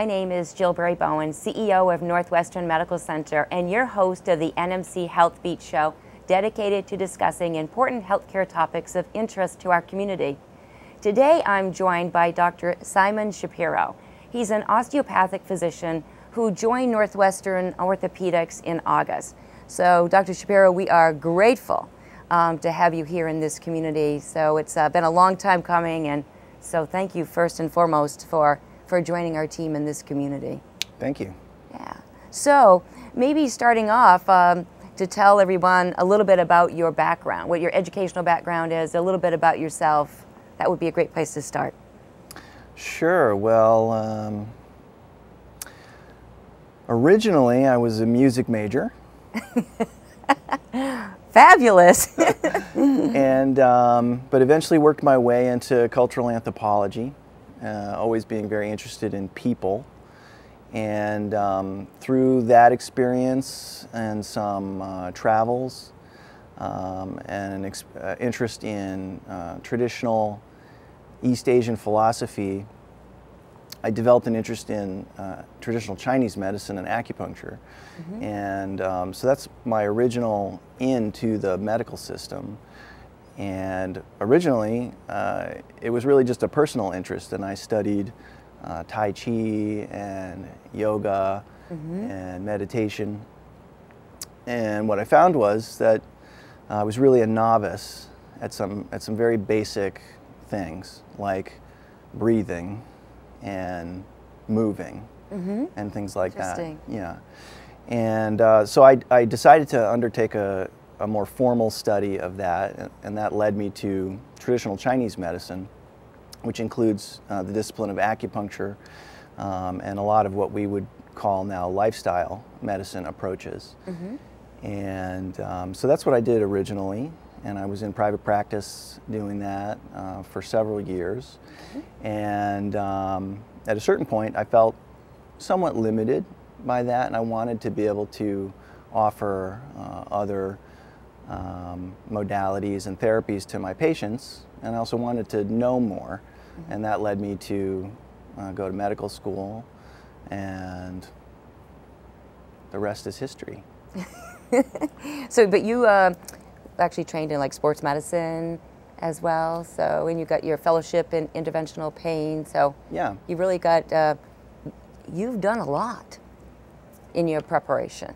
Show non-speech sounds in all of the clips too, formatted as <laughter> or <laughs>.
My name is Jill Berry Bowen, CEO of Northwestern Medical Center, and your host of the NMC Health Beat Show, dedicated to discussing important healthcare topics of interest to our community. Today, I'm joined by Dr. Simon Shapiro. He's an osteopathic physician who joined Northwestern Orthopedics in August. So, Dr. Shapiro, we are grateful um, to have you here in this community. So, it's uh, been a long time coming, and so thank you first and foremost for, for joining our team in this community. Thank you. Yeah. So, maybe starting off, um, to tell everyone a little bit about your background, what your educational background is, a little bit about yourself that would be a great place to start. Sure. Well, um, originally I was a music major. <laughs> Fabulous. <laughs> and um, but eventually worked my way into cultural anthropology, uh, always being very interested in people. And um, through that experience and some uh, travels um, and an uh, interest in uh, traditional East Asian philosophy, I developed an interest in uh, traditional Chinese medicine and acupuncture. Mm-hmm. And um, so that's my original into the medical system. And originally, uh, it was really just a personal interest, and I studied uh, Tai Chi and yoga mm-hmm. and meditation. And what I found was that I was really a novice at some, at some very basic things like breathing and moving mm-hmm. and things like that. Yeah. And uh, so I, I, decided to undertake a, a, more formal study of that, and that led me to traditional Chinese medicine, which includes uh, the discipline of acupuncture um, and a lot of what we would call now lifestyle medicine approaches. Mm-hmm. And um, so that's what I did originally and I was in private practice doing that uh, for several years. Mm-hmm. And um, at a certain point, I felt somewhat limited by that, and I wanted to be able to offer uh, other um, modalities and therapies to my patients, and I also wanted to know more, mm-hmm. and that led me to uh, go to medical school, and the rest is history. <laughs> so, but you uh, actually trained in like sports medicine as well. So, and you got your fellowship in interventional pain. So, yeah, you really got, uh, you've done a lot in your preparation.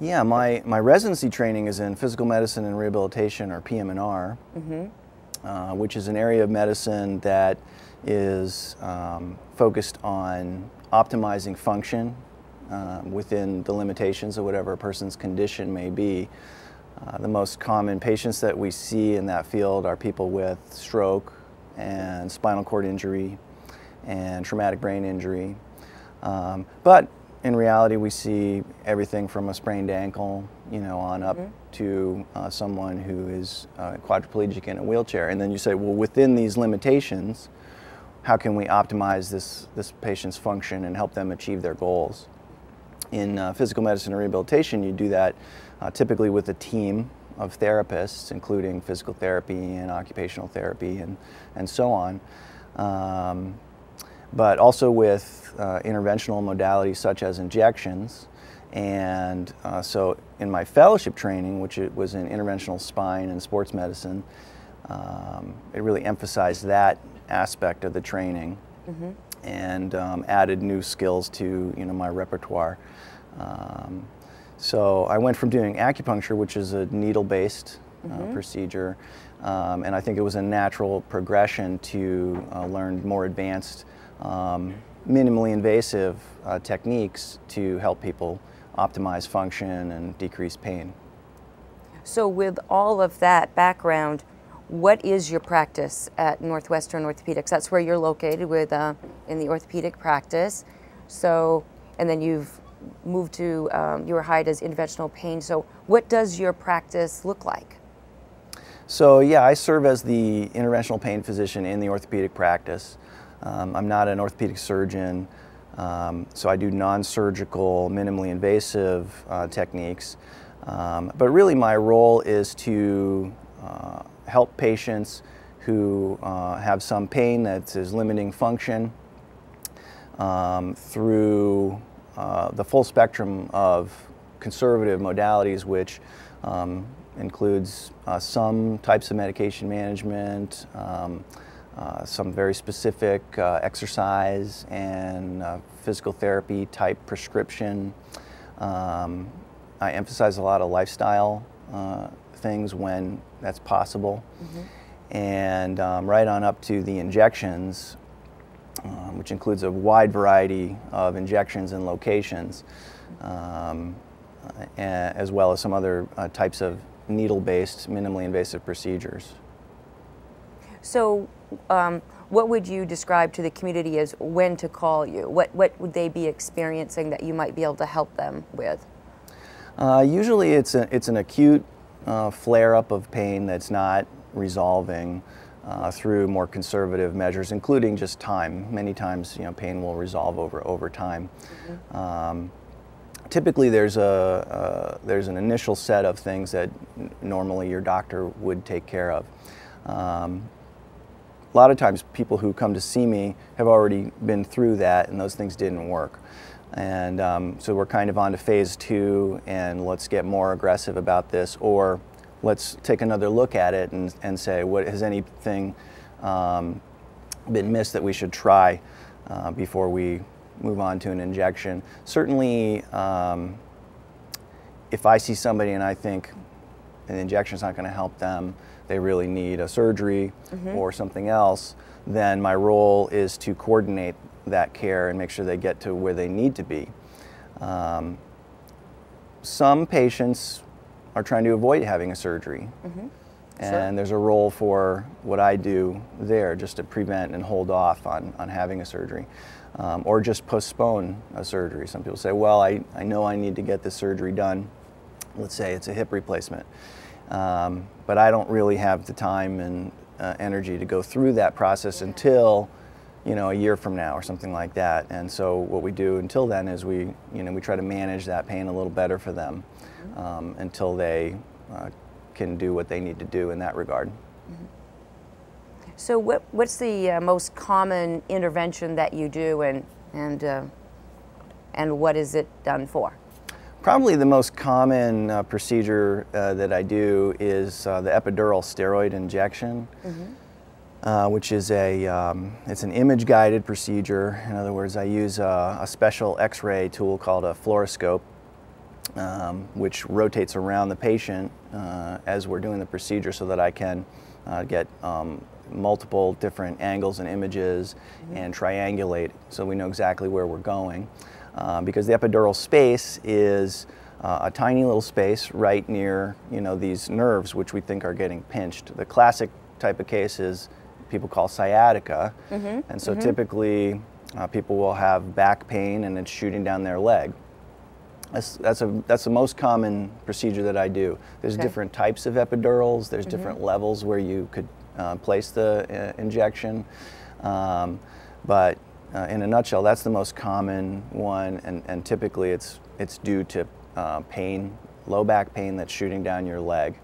Yeah, my, my residency training is in physical medicine and rehabilitation, or PM&R, mm-hmm. uh, which is an area of medicine that is um, focused on optimizing function uh, within the limitations of whatever a person's condition may be. Uh, the most common patients that we see in that field are people with stroke and spinal cord injury and traumatic brain injury. Um, but in reality, we see everything from a sprained ankle, you know, on up mm-hmm. to uh, someone who is uh, quadriplegic in a wheelchair. And then you say, well, within these limitations, how can we optimize this, this patient's function and help them achieve their goals? In uh, physical medicine and rehabilitation, you do that uh, typically with a team of therapists, including physical therapy and occupational therapy and, and so on. Um, but also with uh, interventional modalities such as injections. And uh, so in my fellowship training, which was in interventional spine and sports medicine, um, it really emphasized that aspect of the training mm-hmm. and um, added new skills to you know, my repertoire. Um, so I went from doing acupuncture, which is a needle-based uh, mm-hmm. procedure, um, and I think it was a natural progression to uh, learn more advanced, um, minimally invasive uh, techniques to help people optimize function and decrease pain. So with all of that background, what is your practice at Northwestern Orthopedics? That's where you're located with uh, in the orthopedic practice. So, and then you've moved to um, you were hired as interventional pain. So what does your practice look like? So yeah, I serve as the interventional pain physician in the orthopedic practice. Um, I'm not an orthopedic surgeon, um, so I do non-surgical, minimally invasive uh, techniques. Um, but really my role is to uh, help patients who uh, have some pain that is limiting function um, through uh, the full spectrum of conservative modalities, which um, includes uh, some types of medication management, um, uh, some very specific uh, exercise and uh, physical therapy type prescription. Um, I emphasize a lot of lifestyle uh, things when that's possible. Mm-hmm. And um, right on up to the injections, um, which includes a wide variety of injections and locations, um, as well as some other uh, types of needle-based, minimally invasive procedures. So, um, what would you describe to the community as when to call you? What, what would they be experiencing that you might be able to help them with? Uh, usually it's, a, it's an acute uh, flare-up of pain that's not resolving uh, through more conservative measures, including just time. Many times, you know, pain will resolve over, over time. Mm -hmm. um, typically there's a uh, there's an initial set of things that normally your doctor would take care of. Um, a lot of times people who come to see me have already been through that and those things didn't work. And um, so we're kind of on to phase two and let's get more aggressive about this or let's take another look at it and, and say what has anything um, been missed that we should try uh, before we move on to an injection. Certainly, um, if I see somebody and I think an injection is not going to help them, they really need a surgery mm-hmm. or something else, then my role is to coordinate that care and make sure they get to where they need to be. Um, some patients are trying to avoid having a surgery. Mm-hmm. And sure. there's a role for what I do there just to prevent and hold off on, on having a surgery um, or just postpone a surgery. Some people say, well, I, I know I need to get this surgery done. Let's say it's a hip replacement. Um, but I don't really have the time and uh, energy to go through that process until you know a year from now or something like that and so what we do until then is we you know we try to manage that pain a little better for them um, until they uh, can do what they need to do in that regard. So what, what's the uh, most common intervention that you do and, and, uh, and what is it done for? Probably the most common uh, procedure uh, that I do is uh, the epidural steroid injection, mm-hmm. which is a, um, it's an image-guided procedure. In other words, I use a, a special x-ray tool called a fluoroscope um, which rotates around the patient uh, as we're doing the procedure so that I can uh, get um, multiple different angles and images mm-hmm. and triangulate so we know exactly where we're going. Um, because the epidural space is uh, a tiny little space right near you know these nerves which we think are getting pinched. The classic type of case is people call sciatica, mm-hmm. and so mm-hmm. typically uh, people will have back pain and it's shooting down their leg. That's, that's, a, that's the most common procedure that I do. There's okay. different types of epidurals, there's mm-hmm. different levels where you could uh, place the uh, injection. Um, but uh, in a nutshell, that's the most common one, and, and typically it's, it's due to uh, pain, low back pain that's shooting down your leg.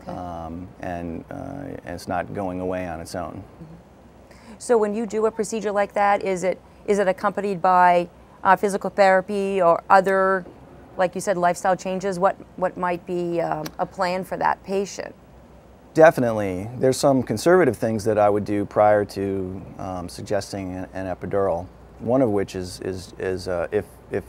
Okay. Um, and, uh, and, it's not going away on its own. Mm-hmm. So when you do a procedure like that, is it, is it accompanied by uh, physical therapy or other like you said, lifestyle changes, what, what might be um, a plan for that patient? Definitely. There's some conservative things that I would do prior to um, suggesting an, an, epidural. One of which is, is, is uh, if, if,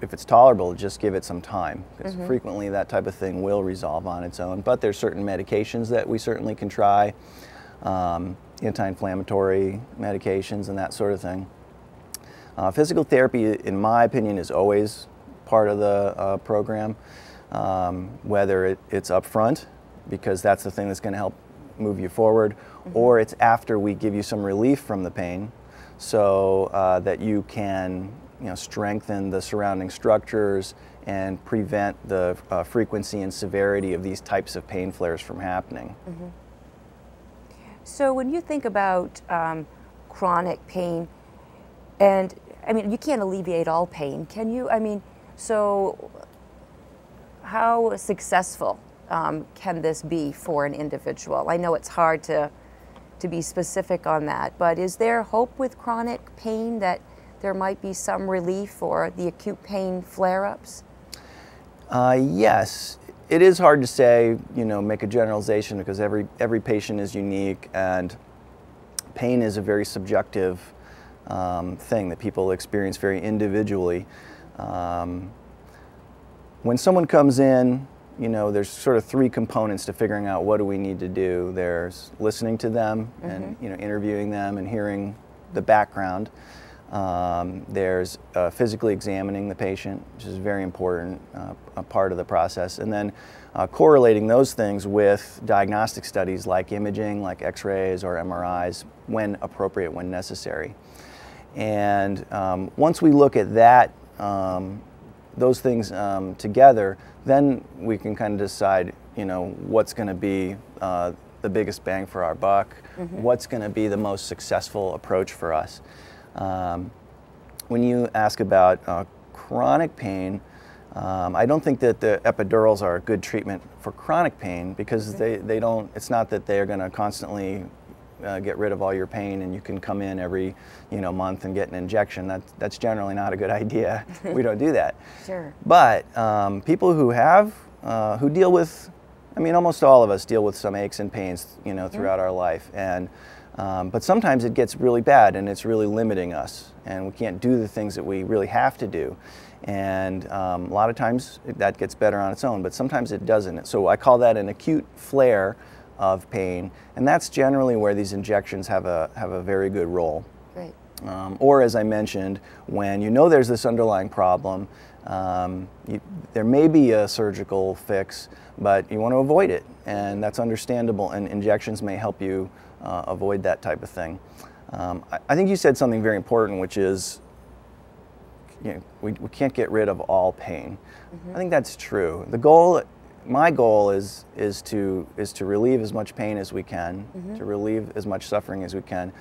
if it's tolerable, just give it some time. Because mm-hmm. frequently that type of thing will resolve on its own. But there's certain medications that we certainly can try, um, anti inflammatory medications and that sort of thing. Uh, physical therapy, in my opinion, is always part of the uh, program, um, whether it, it's up front, because that's the thing that's going to help move you forward, mm-hmm. or it's after we give you some relief from the pain so uh, that you can you know, strengthen the surrounding structures and prevent the uh, frequency and severity of these types of pain flares from happening. Mm-hmm. So when you think about um, chronic pain, and I mean, you can't alleviate all pain, can you? I mean, so, how successful um, can this be for an individual? I know it's hard to to be specific on that, but is there hope with chronic pain that there might be some relief for the acute pain flare-ups? Uh, yes, it is hard to say, you know, make a generalization because every every patient is unique and pain is a very subjective um, thing that people experience very individually. Um, when someone comes in, you know, there's sort of three components to figuring out what do we need to do. There's listening to them mm-hmm. and you know interviewing them and hearing the background. Um, there's uh, physically examining the patient, which is a very important, uh, a part of the process, and then uh, correlating those things with diagnostic studies like imaging, like X-rays or MRIs, when appropriate, when necessary. And um, once we look at that, um, those things um, together, then we can kind of decide, you know, what's going to be uh, the biggest bang for our buck, mm-hmm. what's going to be the most successful approach for us. Um, when you ask about uh, chronic pain, um, I don't think that the epidurals are a good treatment for chronic pain because mm-hmm. they, they don't, it's not that they're going to constantly uh, get rid of all your pain and you can come in every you know month and get an injection. That, that's generally not a good <laughs> idea. we don't do that. Sure. But um, people who have, uh, who deal with, I mean almost all of us deal with some aches and pains you know throughout mm-hmm. our life and um, but sometimes it gets really bad and it's really limiting us and we can't do the things that we really have to do. And um, a lot of times that gets better on its own, but sometimes it doesn't. So I call that an acute flare of pain, and that's generally where these injections have a, have a very good role. Great. Um, or as I mentioned, when you know there's this underlying problem, um, you, there may be a surgical fix, but you want to avoid it, and that's understandable, and injections may help you uh, avoid that type of thing. Um, I, I, think you said something very important, which is you know, we, we can't get rid of all pain. Mm-hmm. I think that's true. The goal, my goal is, is, to, is to relieve as much pain as we can, mm-hmm. to relieve as much suffering as we can,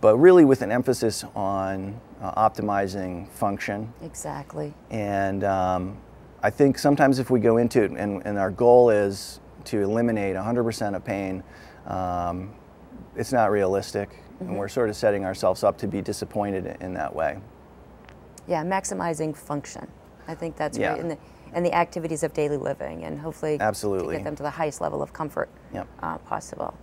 but really with an emphasis on uh, optimizing function. Exactly. And um, I think sometimes if we go into it and, and our goal is to eliminate 100% of pain, um, it's not realistic, mm-hmm. and we're sort of setting ourselves up to be disappointed in that way. Yeah, maximizing function. I think that's yeah. right. And the, and the activities of daily living, and hopefully Absolutely. get them to the highest level of comfort yep. uh, possible.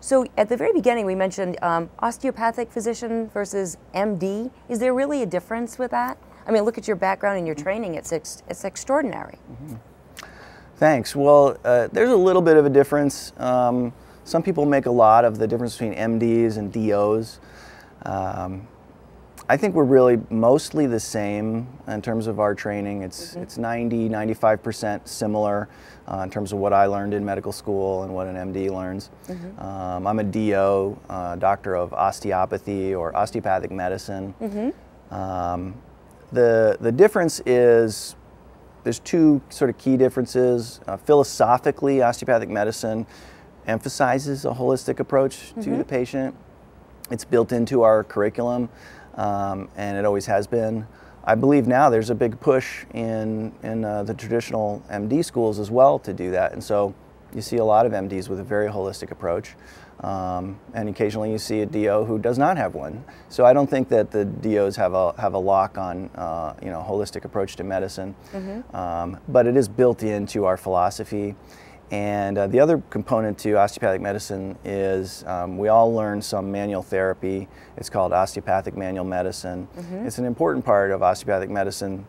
So at the very beginning, we mentioned um, osteopathic physician versus MD. Is there really a difference with that? I mean, look at your background and your training. It's ex- it's extraordinary. Mm-hmm. Thanks. Well, uh, there's a little bit of a difference. Um, some people make a lot of the difference between MDs and DOs. Um, I think we're really mostly the same in terms of our training. It's mm-hmm. it's 90, 95% similar uh, in terms of what I learned in medical school and what an MD learns. Mm-hmm. Um, I'm a DO, uh, doctor of osteopathy or osteopathic medicine. Mm-hmm. Um, the the difference is there's two sort of key differences. Uh, philosophically, osteopathic medicine emphasizes a holistic approach mm-hmm. to the patient. It's built into our curriculum, um, and it always has been. I believe now there's a big push in, in uh, the traditional MD schools as well to do that. And so you see a lot of MDs with a very holistic approach. Um, and occasionally you see a DO who does not have one. So I don't think that the DOs have a, have a lock on uh, you know, holistic approach to medicine. Mm-hmm. Um, but it is built into our philosophy. And uh, the other component to osteopathic medicine is um, we all learn some manual therapy. It's called osteopathic manual medicine. Mm-hmm. It's an important part of osteopathic medicine,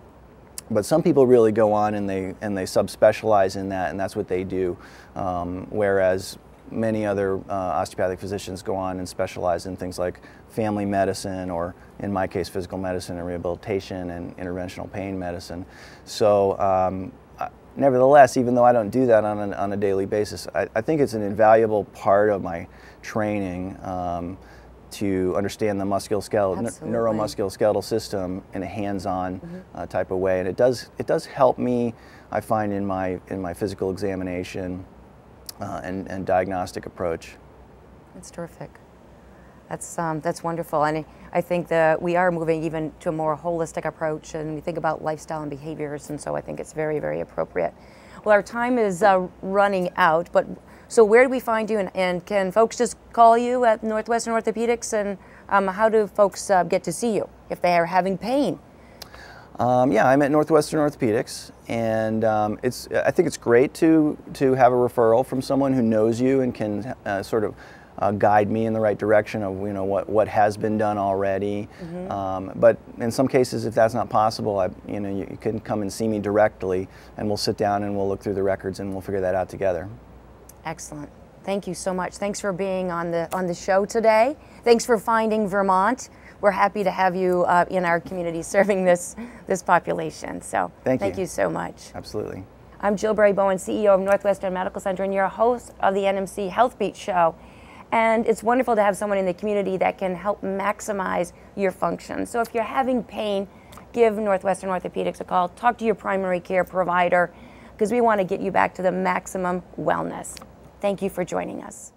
but some people really go on and they and they subspecialize in that, and that's what they do. Um, whereas many other uh, osteopathic physicians go on and specialize in things like family medicine, or in my case, physical medicine and rehabilitation and interventional pain medicine. So um, nevertheless, even though I don't do that on, an, on a daily basis, I, I, think it's an invaluable part of my training um, to understand the musculoskeletal, neuromusculoskeletal system in a hands-on mm-hmm. uh, type of way, and it does it does help me. I find in my in my physical examination uh, and, and diagnostic approach. That's terrific. That's um, that's wonderful, and I think that we are moving even to a more holistic approach, and we think about lifestyle and behaviors, and so I think it's very very appropriate. Well, our time is uh, running out, but so where do we find you, and, and, can folks just call you at Northwestern Orthopedics and Um, how do folks uh, get to see you if they are having pain? Um, yeah, I'm at Northwestern Orthopedics, and um, it's. I think it's great to to have a referral from someone who knows you and can uh, sort of uh, guide me in the right direction of you know what what has been done already. Mm-hmm. Um, but in some cases, if that's not possible, I, you know you, you, can come and see me directly, and we'll sit down and we'll look through the records and we'll figure that out together. Excellent. Thank you so much. Thanks for being on the on the show today. Thanks for finding Vermont we're happy to have you uh, in our community serving this this population. So thank, thank you. you so much. Absolutely. I'm Jill Berry Bowen, CEO of Northwestern Medical Center, and you're a host of the NMC Health Beat Show. And it's wonderful to have someone in the community that can help maximize your function. So if you're having pain, give Northwestern Orthopedics a call. Talk to your primary care provider because we want to get you back to the maximum wellness. Thank you for joining us.